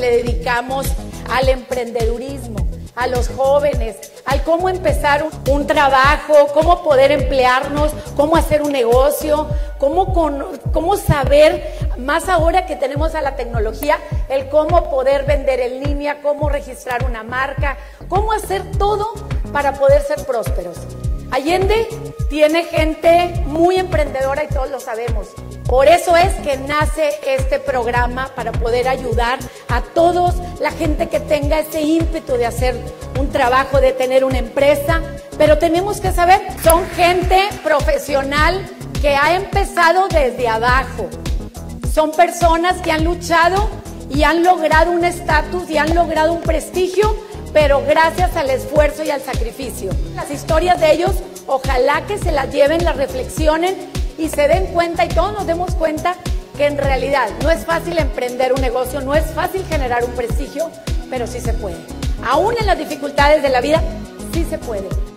dedicamos al emprendedurismo, a los jóvenes, al cómo empezar un, trabajo, cómo poder emplearnos, cómo hacer un negocio, cómo, cómo saber, más ahora que tenemos a la tecnología, el cómo poder vender en línea, cómo registrar una marca, cómo hacer todo para poder ser prósperos. Allende tiene gente muy emprendedora y todos lo sabemos. Por eso es que nace este programa para poder ayudar a todos, la gente que tenga ese ímpetu de hacer un trabajo, de tener una empresa. Pero tenemos que saber, son gente profesional que ha empezado desde abajo. Son personas que han luchado y han logrado un estatus y han logrado un prestigio, pero gracias al esfuerzo y al sacrificio. Las historias de ellos, ojalá que se las lleven, las reflexionen y se den cuenta y todos nos demos cuenta que en realidad no es fácil emprender un negocio, no es fácil generar un prestigio, pero sí se puede. Aún en las dificultades de la vida, sí se puede.